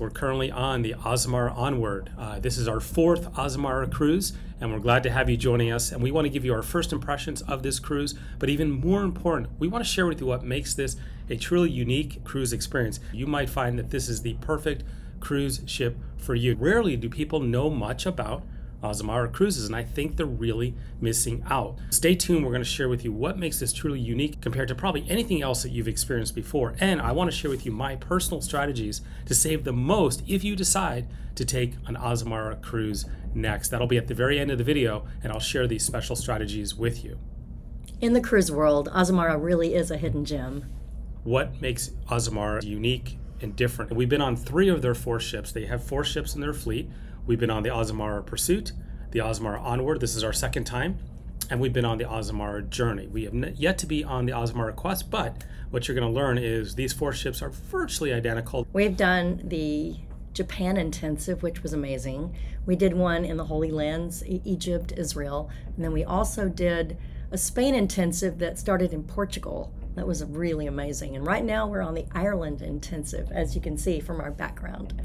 We're currently on the Azamara Onward. Uh, this is our fourth Azamara cruise, and we're glad to have you joining us. And we want to give you our first impressions of this cruise, but even more important, we want to share with you what makes this a truly unique cruise experience. You might find that this is the perfect cruise ship for you. Rarely do people know much about Uh, Azamara Cruises, and I think they're really missing out. Stay tuned, we're going to share with you what makes this truly unique compared to probably anything else that you've experienced before. And I want to share with you my personal strategies to save the most if you decide to take an Azamara cruise next. That'll be at the very end of the video, and I'll share these special strategies with you. In the cruise world, Azamara really is a hidden gem. What makes Azamara unique and different? We've been on three of their four ships. They have four ships in their fleet. We've been on the Azamara Pursuit, the Azamara Onward. This is our second time. And we've been on the Azamara Journey. We have yet to be on the Azamara Quest, but what you're going to learn is these four ships are virtually identical. We've done the Japan intensive, which was amazing. We did one in the Holy Lands, Egypt, Israel, and then we also did a Spain intensive that started in Portugal. That was really amazing. And right now we're on the Ireland intensive, as you can see from our background.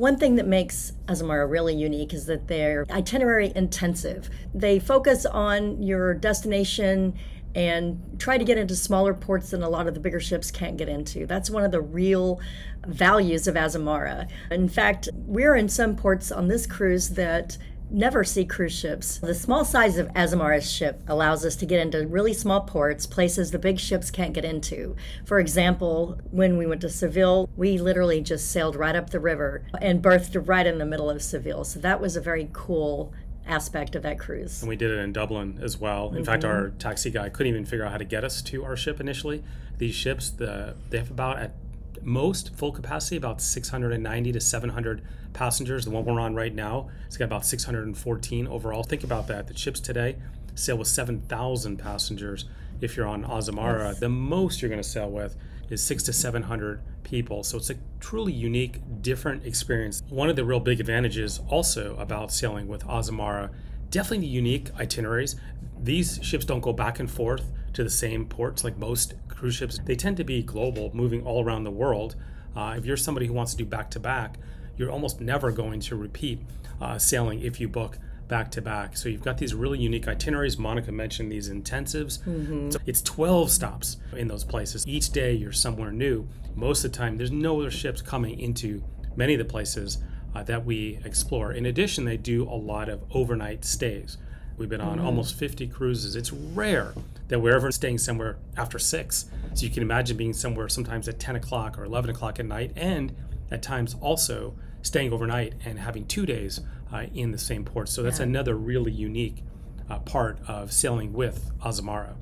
One thing that makes Azamara really unique is that they're itinerary intensive. They focus on your destination and try to get into smaller ports than a lot of the bigger ships can't get into. That's one of the real values of Azamara. In fact, we're in some ports on this cruise that never see cruise ships. The small size of Azamara's ship allows us to get into really small ports, places the big ships can't get into. For example, when we went to Seville, we literally just sailed right up the river and berthed right in the middle of Seville. So that was a very cool aspect of that cruise. And we did it in Dublin as well. In mm-hmm. fact, our taxi guy couldn't even figure out how to get us to our ship initially. These ships, the they have about at most full capacity, about 690 to 700 passengers. The one we're on right now, it's got about 614 overall. Think about that. The ships today sail with 7,000 passengers. If you're on Azamara, yes. the most you're going to sail with is six to 700 people. So it's a truly unique, different experience. One of the real big advantages also about sailing with Azamara, definitely the unique itineraries. These ships don't go back and forth to the same ports like most cruise ships. They tend to be global, moving all around the world. Uh, if you're somebody who wants to do back to back, you're almost never going to repeat uh, sailing if you book back to back. So you've got these really unique itineraries. Monica mentioned these intensives. Mm-hmm. So it's 12 stops in those places. Each day you're somewhere new. Most of the time, there's no other ships coming into many of the places uh, that we explore. In addition, they do a lot of overnight stays. We've been on mm-hmm. almost 50 cruises. It's rare that we're ever staying somewhere after six. So you can imagine being somewhere sometimes at 10 o'clock or 11 o'clock at night, and at times also staying overnight and having two days uh, in the same port. So that's yeah. another really unique uh, part of sailing with Azamara.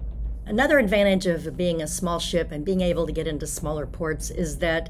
Another advantage of being a small ship and being able to get into smaller ports is that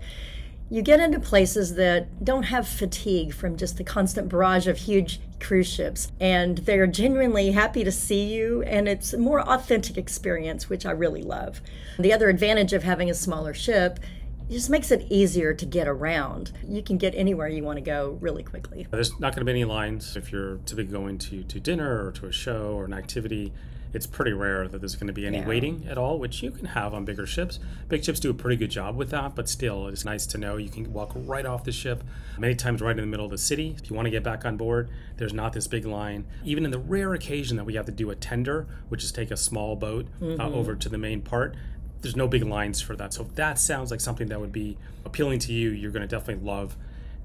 you get into places that don't have fatigue from just the constant barrage of huge cruise ships and they're genuinely happy to see you and it's a more authentic experience which i really love the other advantage of having a smaller ship it just makes it easier to get around. You can get anywhere you want to go really quickly. There's not going to be any lines if you're typically going to, to dinner or to a show or an activity it's pretty rare that there's going to be any yeah. waiting at all, which you can have on bigger ships. Big ships do a pretty good job with that, but still, it's nice to know you can walk right off the ship, many times right in the middle of the city. If you want to get back on board, there's not this big line. Even in the rare occasion that we have to do a tender, which is take a small boat uh, mm-hmm. uh, over to the main part, there's no big lines for that. So if that sounds like something that would be appealing to you, you're going to definitely love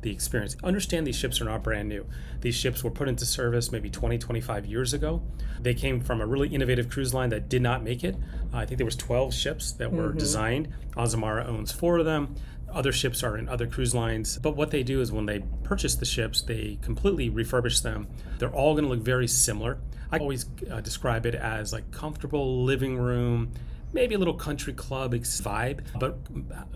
the experience. Understand these ships are not brand new. These ships were put into service maybe 20, 25 years ago. They came from a really innovative cruise line that did not make it. Uh, I think there was 12 ships that were mm-hmm. designed. Azamara owns four of them. Other ships are in other cruise lines. But what they do is when they purchase the ships, they completely refurbish them. They're all going to look very similar. I always uh, describe it as like comfortable living room maybe a little country club vibe, but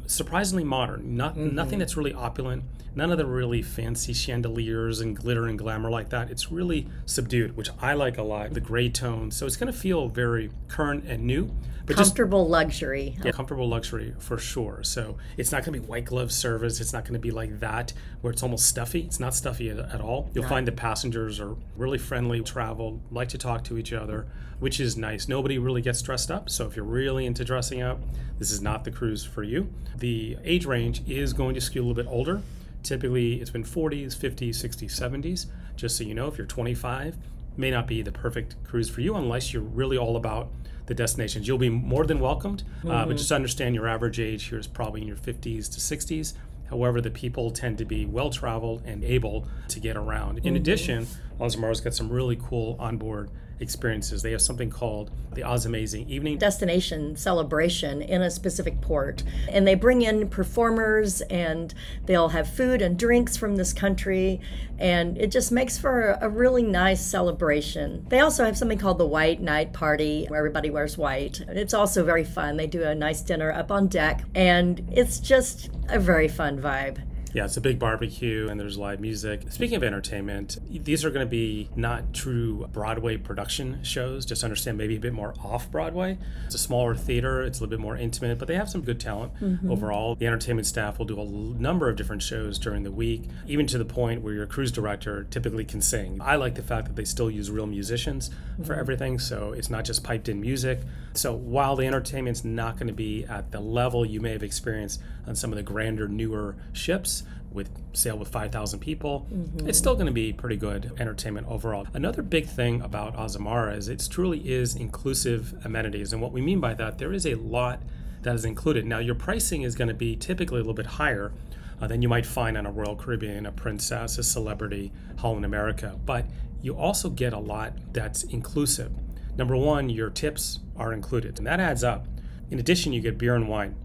surprisingly modern. Not, mm-hmm. Nothing that's really opulent, none of the really fancy chandeliers and glitter and glamour like that. It's really subdued, which I like a lot, the gray tones. So it's going to feel very current and new. But comfortable just, luxury. Yeah, comfortable luxury for sure. So it's not going to be white glove service. It's not going to be like that where it's almost stuffy. It's not stuffy at, at all. You'll find the passengers are really friendly, travel, like to talk to each other, which is nice. Nobody really gets dressed up. So if you're really into dressing up, this is not the cruise for you. The age range is going to skew a little bit older. Typically, it's been 40s, 50s, 60s, 70s. Just so you know, if you're 25, may not be the perfect cruise for you unless you're really all about the destinations. You'll be more than welcomed, mm-hmm. uh, but just understand your average age here is probably in your 50s to 60s. However, the people tend to be well traveled and able to get around. In mm-hmm. addition, Azamara's got some really cool onboard experiences. They have something called the AzAmazing Evening Destination Celebration in a specific port. And they bring in performers and they'll have food and drinks from this country. And it just makes for a really nice celebration. They also have something called the White Night Party where everybody wears white. It's also very fun. They do a nice dinner up on deck. And it's just a very fun vibe. Yeah, it's a big barbecue and there's live music. Speaking of entertainment, these are going to be not true Broadway production shows. Just understand maybe a bit more off Broadway. It's a smaller theater, it's a little bit more intimate, but they have some good talent mm-hmm. overall. The entertainment staff will do a number of different shows during the week, even to the point where your cruise director typically can sing. I like the fact that they still use real musicians mm-hmm. for everything, so it's not just piped in music. So while the entertainment's not going to be at the level you may have experienced on some of the grander, newer ships, with sail with 5,000 people, mm-hmm. it's still going to be pretty good entertainment overall. Another big thing about Azamara is it truly is inclusive amenities. And what we mean by that, there is a lot that is included. Now, your pricing is going to be typically a little bit higher uh, than you might find on a Royal Caribbean, a Princess, a Celebrity, Holland America. But you also get a lot that's inclusive. Number one, your tips are included, and that adds up. In addition, you get beer and wine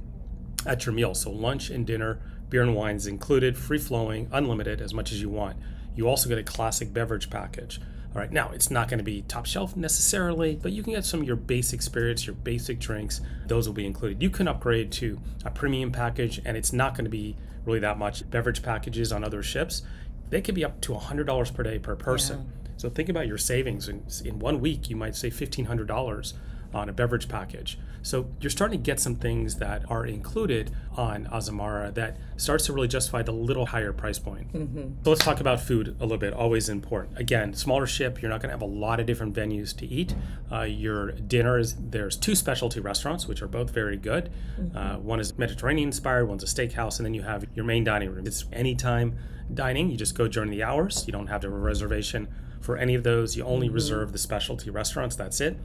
at your meal. So lunch and dinner, beer and wine is included, free flowing, unlimited, as much as you want. You also get a classic beverage package. All right, now it's not going to be top shelf necessarily, but you can get some of your basic spirits, your basic drinks. Those will be included. You can upgrade to a premium package, and it's not going to be really that much. Beverage packages on other ships, they could be up to $100 per day per person. Yeah. So think about your savings. In, in one week, you might save $1,500 on a beverage package. So you're starting to get some things that are included on Azamara that starts to really justify the little higher price point. Mm-hmm. So let's talk about food a little bit. Always important. Again, smaller ship, you're not going to have a lot of different venues to eat. Uh, your dinner is there's two specialty restaurants which are both very good. Mm-hmm. Uh, one is Mediterranean inspired, one's a steakhouse, and then you have your main dining room. It's anytime dining. You just go during the hours. You don't have to have a reservation for any of those. You only mm-hmm. reserve the specialty restaurants. That's it.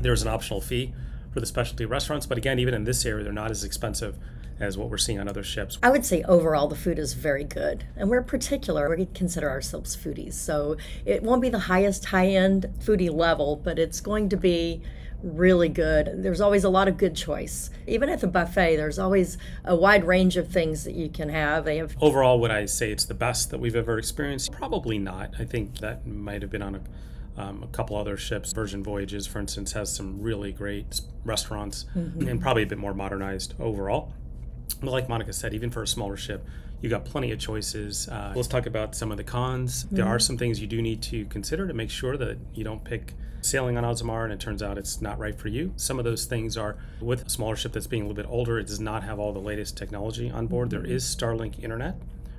There's an optional fee for the specialty restaurants, but again, even in this area, they're not as expensive as what we're seeing on other ships. I would say overall the food is very good. And we're particular, we consider ourselves foodies. So it won't be the highest high end foodie level, but it's going to be really good. There's always a lot of good choice. Even at the buffet, there's always a wide range of things that you can have. They have Overall, would I say it's the best that we've ever experienced? Probably not. I think that might have been on a um, a couple other ships, Virgin Voyages, for instance, has some really great restaurants mm-hmm. and probably a bit more modernized overall. But like Monica said, even for a smaller ship, you got plenty of choices. Uh, let's talk about some of the cons. Mm-hmm. There are some things you do need to consider to make sure that you don't pick sailing on Azamara and it turns out it's not right for you. Some of those things are with a smaller ship that's being a little bit older, it does not have all the latest technology on board. Mm-hmm. There is Starlink internet,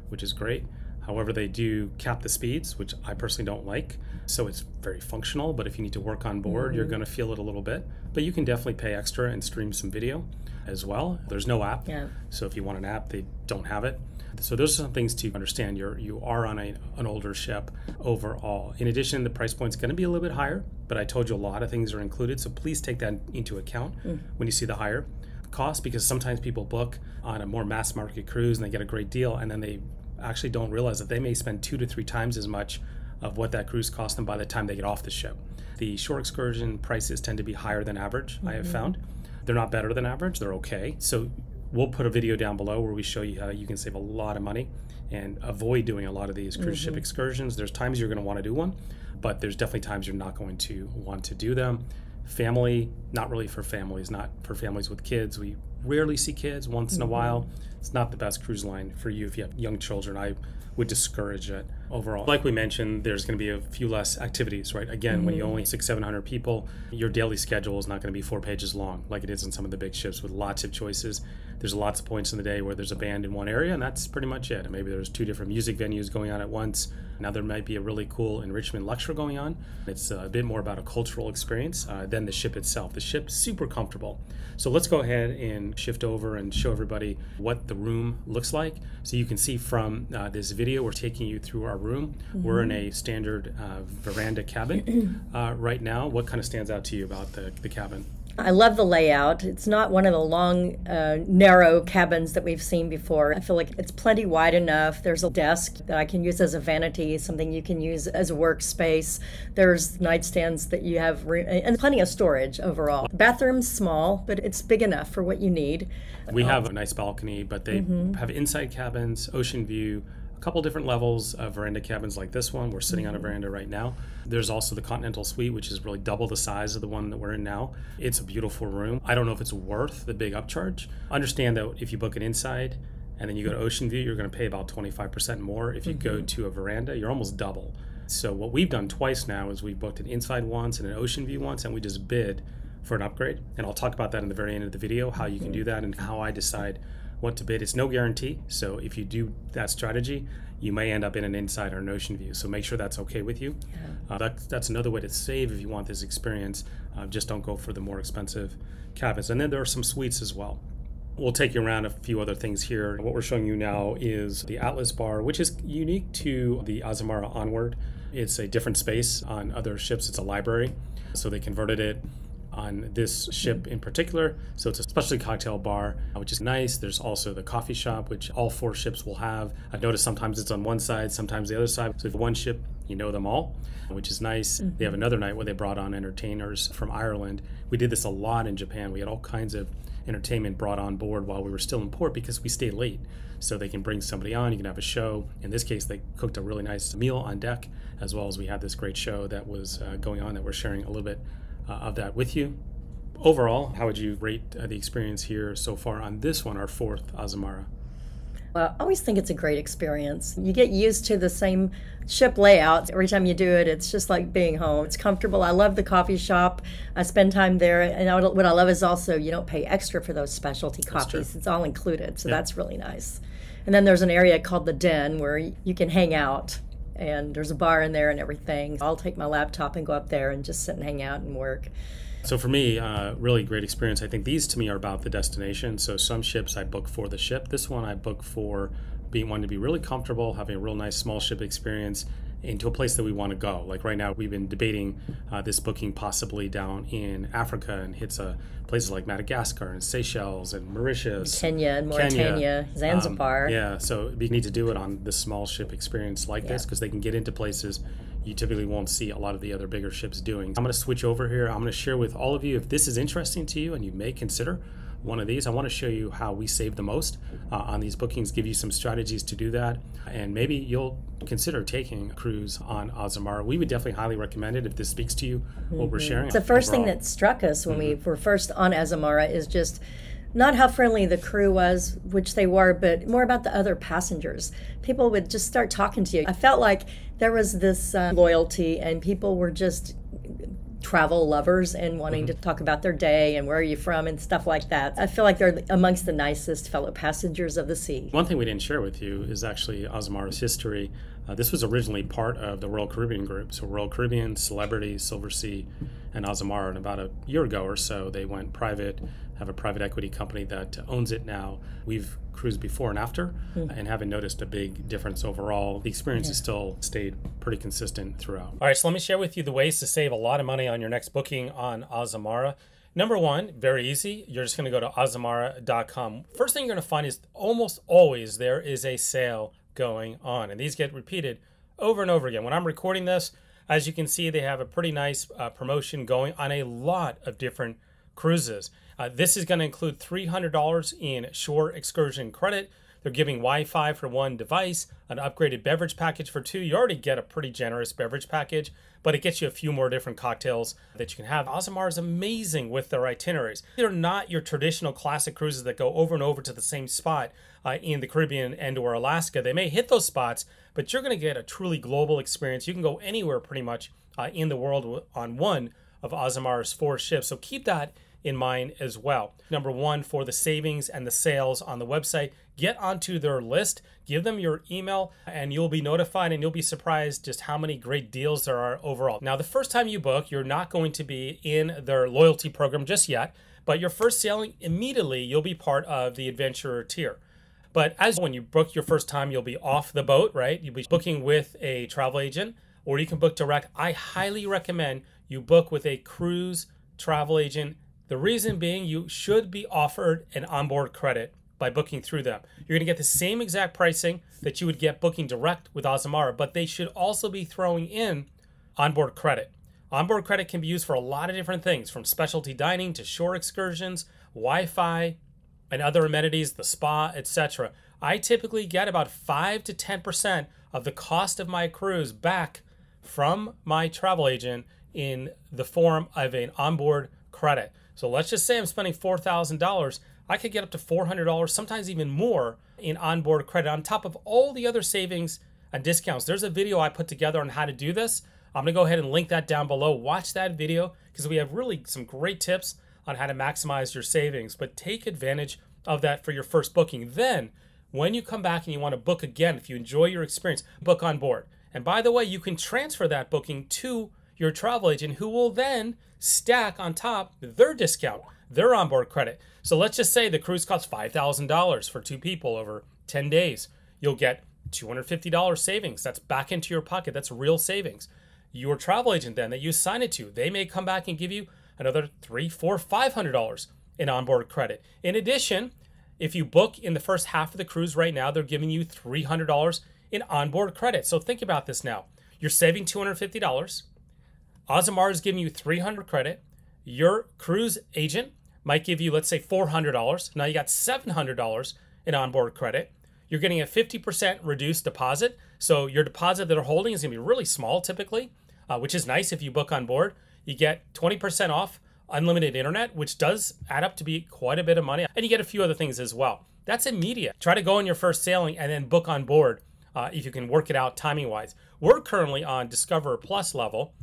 which is great. However, they do cap the speeds, which I personally don't like. So it's very functional, but if you need to work on board, mm-hmm. you're going to feel it a little bit. But you can definitely pay extra and stream some video as well. There's no app. Yeah. So if you want an app, they don't have it. So those are some things to understand. You're you are on a, an older ship overall. In addition, the price point is going to be a little bit higher, but I told you a lot of things are included. So please take that into account mm. when you see the higher cost because sometimes people book on a more mass market cruise and they get a great deal and then they actually don't realize that they may spend two to three times as much of what that cruise cost them by the time they get off the ship. The shore excursion prices tend to be higher than average, mm-hmm. I have mm-hmm. found. They're not better than average, they're okay. So we'll put a video down below where we show you how you can save a lot of money and avoid doing a lot of these cruise mm-hmm. ship excursions. There's times you're going to want to do one, but there's definitely times you're not going to want to do them. Family, not really for families, not for families with kids. We rarely see kids once in a mm-hmm. while. It's not the best cruise line for you if you have young children. I would discourage it overall. Like we mentioned, there's going to be a few less activities, right? Again, mm-hmm. when you mm-hmm. only six, seven hundred people, your daily schedule is not going to be four pages long like it is in some of the big ships with lots of choices. There's lots of points in the day where there's a band in one area, and that's pretty much it. And maybe there's two different music venues going on at once. Now there might be a really cool enrichment lecture going on. It's a bit more about a cultural experience uh, than the ship itself. The ship's super comfortable. So let's go ahead and shift over and show everybody what the room looks like. So you can see from uh, this video, we're taking you through our room. Mm-hmm. We're in a standard uh, veranda cabin uh, right now. What kind of stands out to you about the, the cabin? I love the layout. It's not one of the long, uh, narrow cabins that we've seen before. I feel like it's plenty wide enough. There's a desk that I can use as a vanity, something you can use as a workspace. There's nightstands that you have, re- and plenty of storage overall. The bathroom's small, but it's big enough for what you need. We have a nice balcony, but they mm-hmm. have inside cabins, ocean view, couple different levels of veranda cabins like this one. We're sitting on a mm-hmm. veranda right now. There's also the Continental Suite, which is really double the size of the one that we're in now. It's a beautiful room. I don't know if it's worth the big upcharge. Understand that if you book it inside and then you go to Ocean View, you're going to pay about 25% more. If you mm-hmm. go to a veranda, you're almost double. So what we've done twice now is we've booked an inside once and an Ocean View once, and we just bid for an upgrade. And I'll talk about that in the very end of the video, how you can mm-hmm. do that and how I decide what to bid. It's no guarantee. So if you do that strategy, you may end up in an inside or an ocean view. So make sure that's okay with you. Yeah. Uh, that, that's another way to save if you want this experience. Uh, just don't go for the more expensive cabins. And then there are some suites as well. We'll take you around a few other things here. What we're showing you now is the Atlas Bar, which is unique to the Azamara Onward. It's a different space on other ships. It's a library. So they converted it on this ship in particular. So it's a specialty cocktail bar, which is nice. There's also the coffee shop, which all four ships will have. I've noticed sometimes it's on one side, sometimes the other side. So if one ship, you know them all, which is nice. Mm-hmm. They have another night where they brought on entertainers from Ireland. We did this a lot in Japan. We had all kinds of entertainment brought on board while we were still in port because we stay late. So they can bring somebody on, you can have a show. In this case, they cooked a really nice meal on deck, as well as we had this great show that was uh, going on that we're sharing a little bit uh, of that with you. Overall, how would you rate uh, the experience here so far on this one, our fourth Azamara? Well, I always think it's a great experience. You get used to the same ship layout. Every time you do it, it's just like being home. It's comfortable. I love the coffee shop. I spend time there. And what I love is also you don't pay extra for those specialty coffees, it's all included. So that's really nice. And then there's an area called the Den where you can hang out and there's a bar in there and everything. I'll take my laptop and go up there and just sit and hang out and work. So for me, uh, really great experience. I think these to me are about the destination. So some ships I book for the ship. This one I book for being wanting to be really comfortable, having a real nice small ship experience, into a place that we want to go. Like right now, we've been debating uh, this booking possibly down in Africa and hits uh, places like Madagascar and Seychelles and Mauritius, Kenya and Mauritania, Kenya. Zanzibar. Um, yeah, so we need to do it on this small ship experience like yeah. this because they can get into places you typically won't see a lot of the other bigger ships doing. I'm going to switch over here. I'm going to share with all of you if this is interesting to you and you may consider one of these. I want to show you how we save the most uh, on these bookings, give you some strategies to do that, and maybe you'll consider taking a cruise on Azamara. We would definitely highly recommend it if this speaks to you, what mm-hmm. we're sharing. The first overall. thing that struck us when mm-hmm. we were first on Azamara is just not how friendly the crew was, which they were, but more about the other passengers. People would just start talking to you. I felt like there was this uh, loyalty, and people were just travel lovers and wanting mm-hmm. to talk about their day and where are you from and stuff like that. I feel like they're amongst the nicest fellow passengers of the sea. One thing we didn't share with you is actually Azamara's history. Uh, this was originally part of the Royal Caribbean group. So Royal Caribbean, Celebrity, Silversea, and Azamara. And about a year ago or so, they went private, have a private equity company that owns it now. We've cruised before and after mm-hmm. and haven't noticed a big difference overall. The experience yeah. has still stayed pretty consistent throughout. All right, so let me share with you the ways to save a lot of money on your next booking on Azamara. Number one, very easy. You're just going to go to azamara.com. First thing you're going to find is almost always there is a sale going on, and these get repeated over and over again. When I'm recording this, as you can see, they have a pretty nice uh, promotion going on a lot of different cruises. Uh, this is going to include $300 in shore excursion credit. They're giving Wi Fi for one device, an upgraded beverage package for two. You already get a pretty generous beverage package, but it gets you a few more different cocktails that you can have. Azamara is amazing with their itineraries. They're not your traditional classic cruises that go over and over to the same spot uh, in the Caribbean and or Alaska. They may hit those spots, but you're going to get a truly global experience. You can go anywhere pretty much uh, in the world on one of Azamara's four ships. So keep that in mind as well. Number one, for the savings and the sales on the website, get onto their list, give them your email, and you'll be notified and you'll be surprised just how many great deals there are overall. Now, the first time you book, you're not going to be in their loyalty program just yet. But your first sailing, immediately you'll be part of the adventurer tier. But as when you book your first time, you'll be off the boat, right? You'll be booking with a travel agent, or you can book direct. I highly recommend you book with a cruise travel agent. The reason being, you should be offered an onboard credit by booking through them. You're going to get the same exact pricing that you would get booking direct with Azamara, but they should also be throwing in onboard credit. Onboard credit can be used for a lot of different things, from specialty dining to shore excursions, Wi-Fi, and other amenities, the spa, etc. I typically get about 5 to 10% of the cost of my cruise back from my travel agent in the form of an onboard credit. So let's just say I'm spending $4,000, I could get up to $400, sometimes even more in onboard credit on top of all the other savings and discounts. There's a video I put together on how to do this. I'm to go ahead and link that down below. Watch that video because we have really some great tips on how to maximize your savings, but take advantage of that for your first booking. Then, when you come back and you want to book again, if you enjoy your experience, book on board. And by the way, you can transfer that booking to your travel agent, who will then stack on top their discount, their onboard credit. So let's just say the cruise costs $5,000 for two people over 10 days. You'll get $250 savings. That's back into your pocket. That's real savings. Your travel agent, then, that you sign it to, they may come back and give you another three, four, five hundred dollars in onboard credit. In addition, if you book in the first half of the cruise right now, they're giving you $300 in onboard credit. So think about this now. You're saving $250. Azamara is giving you 300 credit. Your cruise agent might give you, let's say, $400. Now you got $700 in onboard credit. You're getting a 50% reduced deposit. So your deposit that are holding is going to be really small typically, uh, which is nice if you book on board. You get 20% off unlimited internet, which does add up to be quite a bit of money. And you get a few other things as well. That's immediate. Try to go on your first sailing and then book on board uh, if you can work it out timing wise. We're currently on Discover Plus level,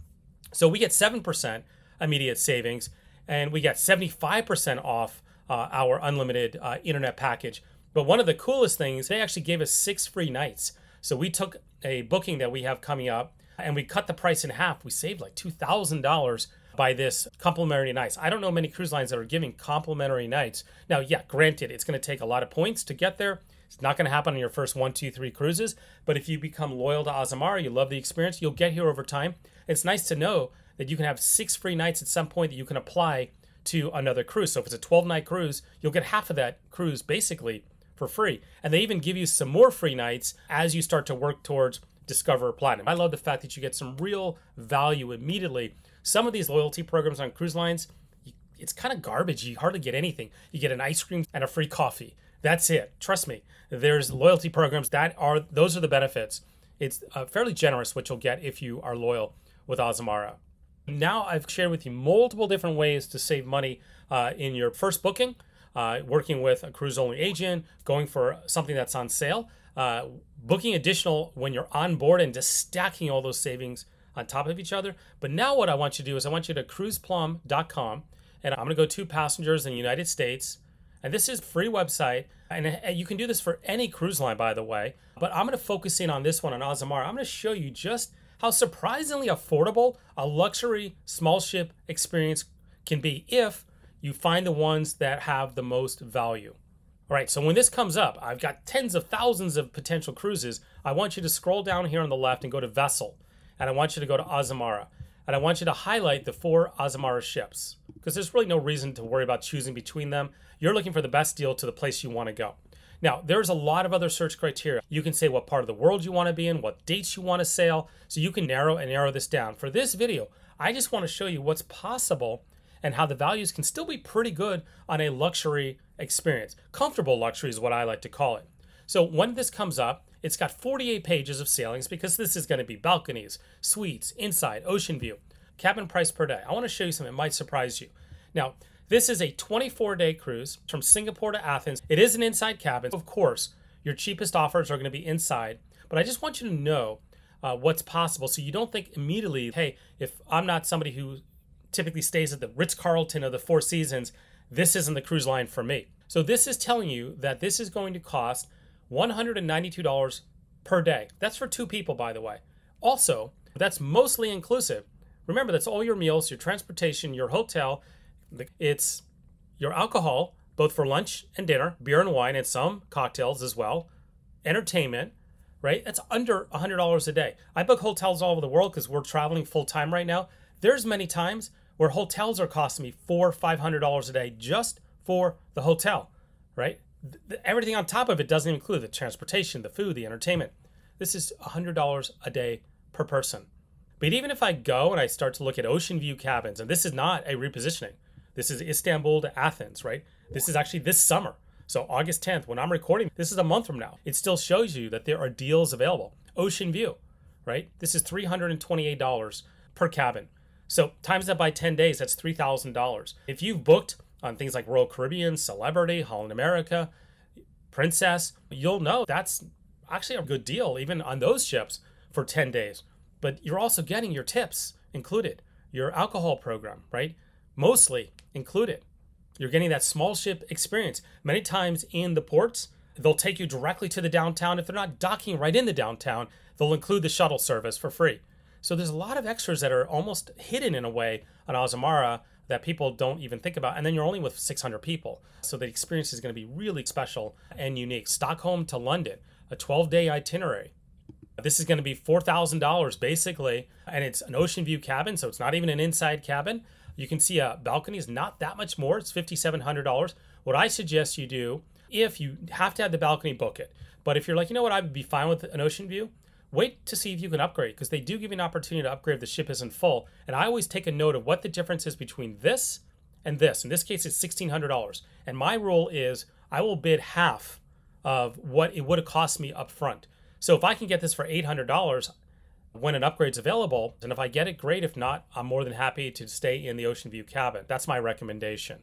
so we get 7% immediate savings and we get 75% off uh, our unlimited uh, internet package. But one of the coolest things, they actually gave us six free nights. So we took a booking that we have coming up and we cut the price in half. We saved like $2,000 by this complimentary nights. I don't know many cruise lines that are giving complimentary nights. Now, yeah, granted, it's going to take a lot of points to get there. It's not going to happen on your first one, two, three cruises. But if you become loyal to Azamara, you love the experience, you'll get here over time. It's nice to know that you can have six free nights at some point that you can apply to another cruise. So if it's a 12 night cruise, you'll get half of that cruise basically for free. And they even give you some more free nights as you start to work towards Discover Platinum. I love the fact that you get some real value immediately. Some of these loyalty programs on cruise lines, it's kind of garbage. You hardly get anything. You get an ice cream and a free coffee. That's it. Trust me. There's loyalty programs that are those are the benefits. It's uh, fairly generous what you'll get if you are loyal with Azamara. Now I've shared with you multiple different ways to save money uh, in your first booking uh, working with a cruise only agent, going for something that's on sale, uh, booking additional when you're on board and just stacking all those savings on top of each other. But now what I want you to do is I want you to cruiseplum.com and I'm going to go to passengers in the United States. And this is free website, and uh, you can do this for any cruise line, by the way. But I'm going to focus in on this one on Azamara. I'm going to show you just how surprisingly affordable a luxury small ship experience can be if you find the ones that have the most value. All right, so when this comes up, I've got tens of thousands of potential cruises. I want you to scroll down here on the left and go to Vessel. And I want you to go to Azamara. And I want you to highlight the four Azamara ships because there's really no reason to worry about choosing between them. You're looking for the best deal to the place you want to go. Now, there's a lot of other search criteria. You can say what part of the world you want to be in, what dates you want to sail, so you can narrow and narrow this down. For this video, I just want to show you what's possible and how the values can still be pretty good on a luxury experience. Comfortable luxury is what I like to call it. So when this comes up, it's got 48 pages of sailings because this is going to be balconies, suites, inside, ocean view, cabin price per day. I want to show you something that might surprise you. Now, this is a 24 day cruise from Singapore to Athens. It is an inside cabin. Of course, your cheapest offers are going to be inside, but I just want you to know uh, what's possible so you don't think immediately, hey, if I'm not somebody who typically stays at the Ritz Carlton of the Four Seasons, this isn't the cruise line for me. So this is telling you that this is going to cost $192 per day. That's for two people, by the way. Also, that's mostly inclusive. Remember, that's all your meals, your transportation, your hotel. It's your alcohol, both for lunch and dinner, beer and wine, and some cocktails as well, entertainment, right? That's under $100 a day. I book hotels all over the world because we're traveling full time right now. There's many times where hotels are costing me four, five hundred dollars a day just for the hotel, right? Everything on top of it doesn't include the transportation, the food, the entertainment. This is hundred dollars a day per person. But even if I go and I start to look at ocean view cabins, and this is not a repositioning, this is Istanbul to Athens, right? This is actually this summer. So August 10th, when I'm recording, this is a month from now. It still shows you that there are deals available. Ocean View, right? This is $328 per cabin. So times that by 10 days, that's $3,000. If you've booked on things like Royal Caribbean, Celebrity, Holland America, Princess, you'll know that's actually a good deal even on those ships for 10 days. But you're also getting your tips included, your alcohol program, right? Mostly included. You're getting that small ship experience. Many times in the ports, they'll take you directly to the downtown. If they're not docking right in the downtown, they'll include the shuttle service for free. So there's a lot of extras that are almost hidden in a way on Azamara that people don't even think about. And then you're only with 600 people. So the experience is going to be really special and unique. Stockholm to London, a 12 day itinerary. This is going to be $4,000 basically. And it's an ocean view cabin. So it's not even an inside cabin. You can see a balcony is not that much more. It's $5,700. What I suggest you do, if you have to have the balcony, book it. But if you're like, you know what, I'd be fine with an ocean view, wait to see if you can upgrade because they do give you an opportunity to upgrade if the ship isn't full. And I always take a note of what the difference is between this and this. In this case, it's $1,600. And my rule is I will bid half of what it would have cost me up front. So if I can get this for $800 when an upgrade's available, and if I get it, great. If not, I'm more than happy to stay in the Ocean View cabin. That's my recommendation.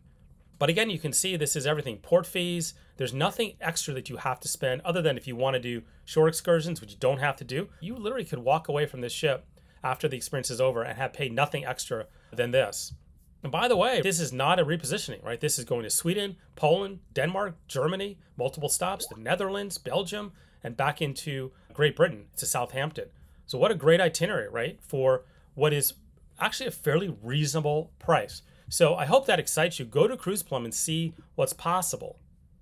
But again, you can see this is everything port fees. There's nothing extra that you have to spend other than if you want to do shore excursions, which you don't have to do. You literally could walk away from this ship after the experience is over and have paid nothing extra than this. And by the way, this is not a repositioning, right? This is going to Sweden, Poland, Denmark, Germany, multiple stops, the Netherlands, Belgium, and back into Great Britain to Southampton. So, what a great itinerary, right? For what is actually a fairly reasonable price. So I hope that excites you. Go to Cruise Plum and see what's possible.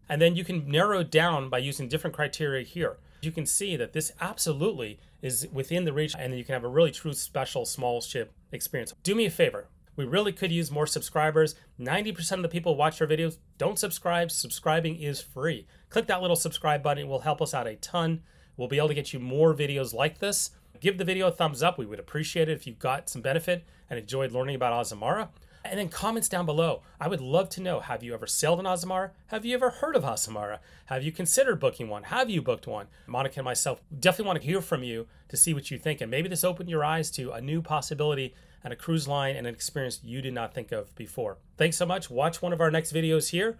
And then you can narrow down by using different criteria here. You can see that this absolutely is within the reach and you can have a really true special small ship experience. Do me a favor. We really could use more subscribers. 90% of the people watch our videos don't subscribe. Subscribing is free. Click that little subscribe button. It will help us out a ton. We'll be able to get you more videos like this. Give the video a thumbs up. We would appreciate it if you got some benefit and enjoyed learning about Azamara. And then comments down below. I would love to know have you ever sailed an Azamara? Have you ever heard of Azamara? Have you considered booking one? Have you booked one? Monica and myself definitely want to hear from you to see what you think. And maybe this opened your eyes to a new possibility and a cruise line and an experience you did not think of before. Thanks so much. Watch one of our next videos here